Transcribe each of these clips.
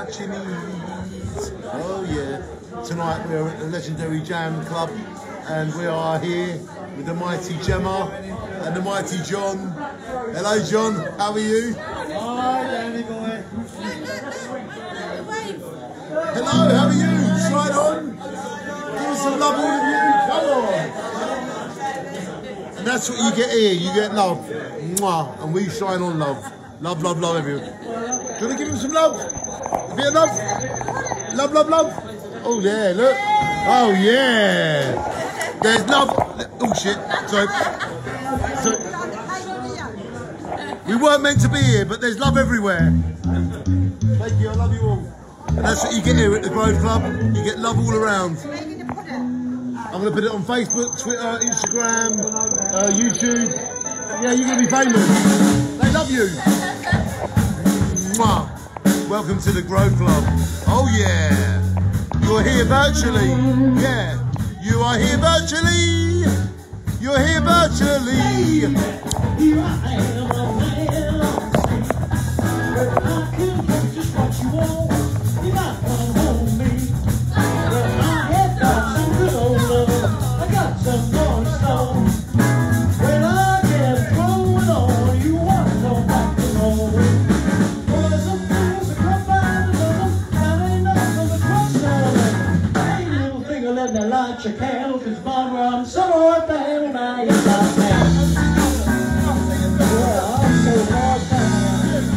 Oh yeah. Tonight we are at the legendary Jam Club and we are here with the mighty Gemma and the mighty John. Hello John, how are you? Hi, Danny boy. Hello, how are you? Slide on. Give us some love, all of you. Come on. And that's what you get here. You get love. Mwah. And we shine on love. Love, love, love, everyone. Do you to give him some love? Bit of love? Love, love, love. Oh, yeah, look. Oh, yeah. There's love. Oh, shit. Sorry. Sorry. We weren't meant to be here, but there's love everywhere. Thank you. I love you all. And that's what you get here at the Grove Club. You get love all around. I'm going to put it on Facebook, Twitter, Instagram, uh, YouTube. Yeah, you're going to be famous. They love you. Mwah. Welcome to the Grove Club. Oh, yeah. You're here virtually. Yeah. You are here virtually. You're here virtually. Hard to handle.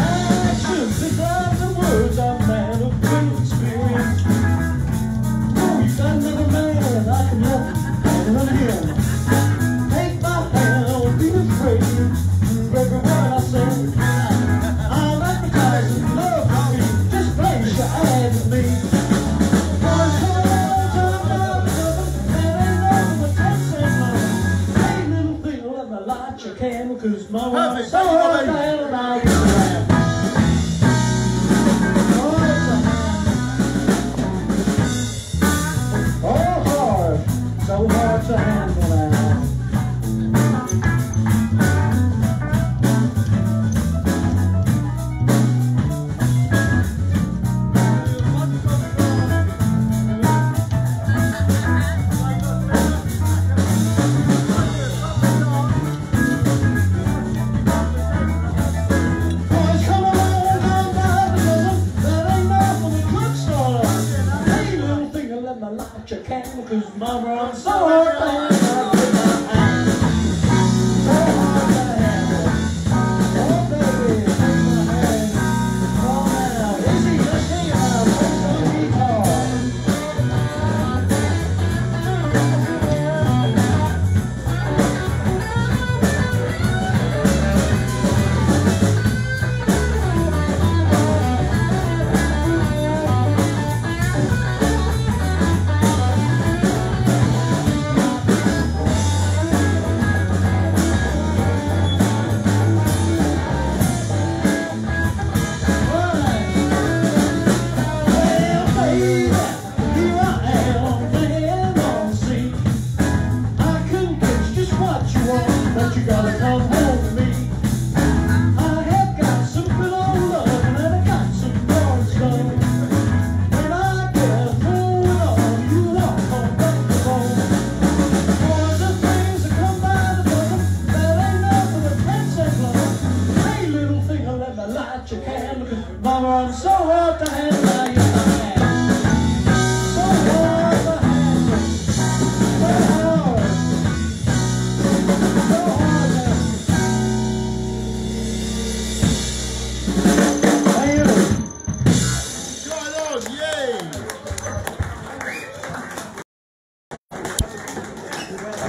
Actions decline the words. I'm a man of great experience. Oh, you got another man I can help light your candle, 'cause my wife's so Thank mama, I'm so you gotta come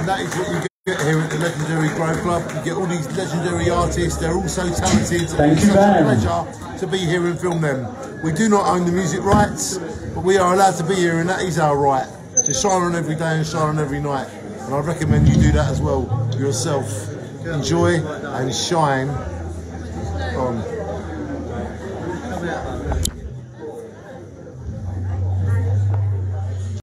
And that is what you get here at the legendary Grove Club. You get all these legendary artists. They're all so talented. Thank it's you, such a pleasure to be here and film them. We do not own the music rights, but we are allowed to be here, and that is our right. To shine on every day and shine on every night. And I recommend you do that as well yourself. Enjoy and shine on.